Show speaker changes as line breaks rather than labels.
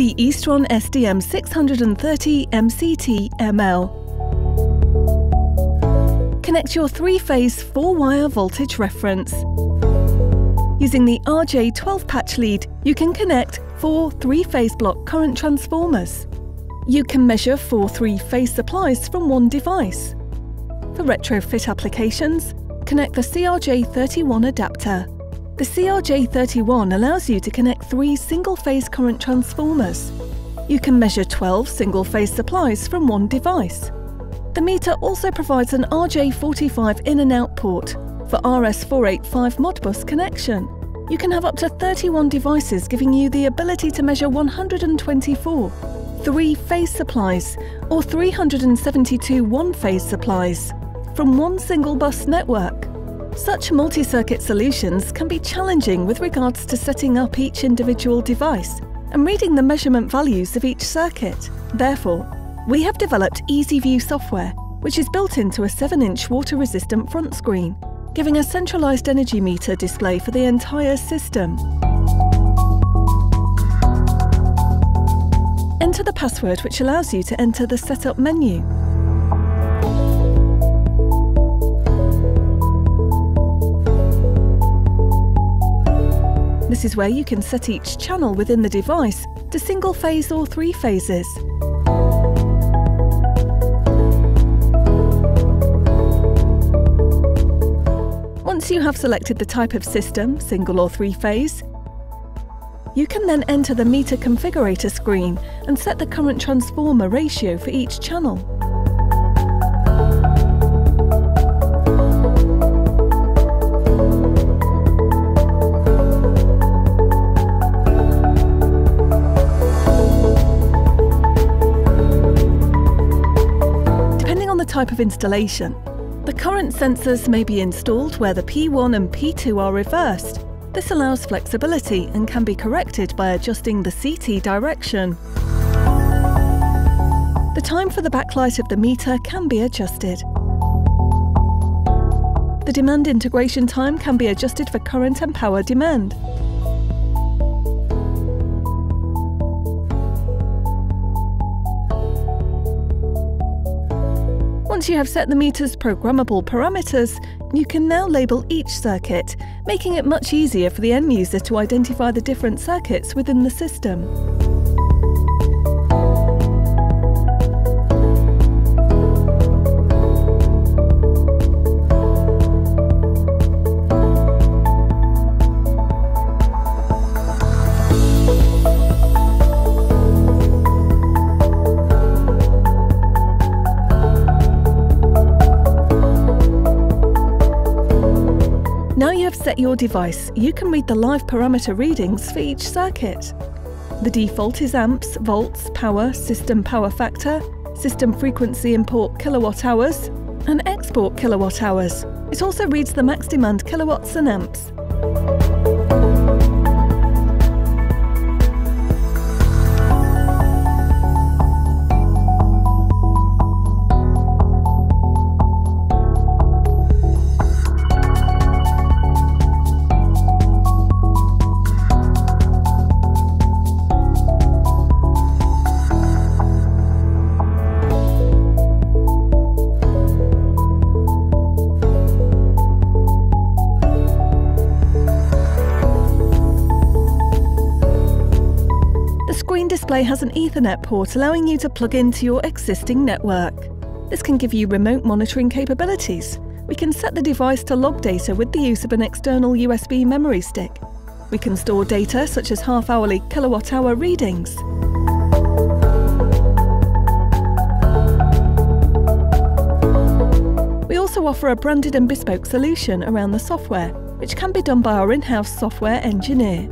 the Eastron SDM 630 MCT ML. Connect your three-phase four-wire voltage reference. Using the RJ12 patch lead, you can connect four three-phase block current transformers. You can measure four three-phase supplies from one device. For retrofit applications, connect the CRJ31 adapter. The CRJ31 allows you to connect three single-phase current transformers. You can measure 12 single-phase supplies from one device. The meter also provides an RJ45 in and out port for RS485 Modbus connection. You can have up to 31 devices giving you the ability to measure 124 three-phase supplies or 372 one-phase supplies from one single bus network. Such multi-circuit solutions can be challenging with regards to setting up each individual device and reading the measurement values of each circuit. Therefore, we have developed EasyView software, which is built into a 7-inch water-resistant front screen, giving a centralised energy meter display for the entire system. Enter the password which allows you to enter the Setup menu. This is where you can set each channel within the device to single phase or three phases. Once you have selected the type of system, single or three phase, you can then enter the meter configurator screen and set the current transformer ratio for each channel. Type of installation. The current sensors may be installed where the P1 and P2 are reversed. This allows flexibility and can be corrected by adjusting the CT direction. The time for the backlight of the meter can be adjusted. The demand integration time can be adjusted for current and power demand. Once you have set the meter's programmable parameters, you can now label each circuit, making it much easier for the end user to identify the different circuits within the system. Now you have set your device, you can read the live parameter readings for each circuit. The default is amps, volts, power, system power factor, system frequency import kilowatt hours, and export kilowatt hours. It also reads the max demand kilowatts and amps. Display has an Ethernet port allowing you to plug into your existing network. This can give you remote monitoring capabilities. We can set the device to log data with the use of an external USB memory stick. We can store data such as half-hourly kilowatt-hour readings. We also offer a branded and bespoke solution around the software, which can be done by our in-house software engineer.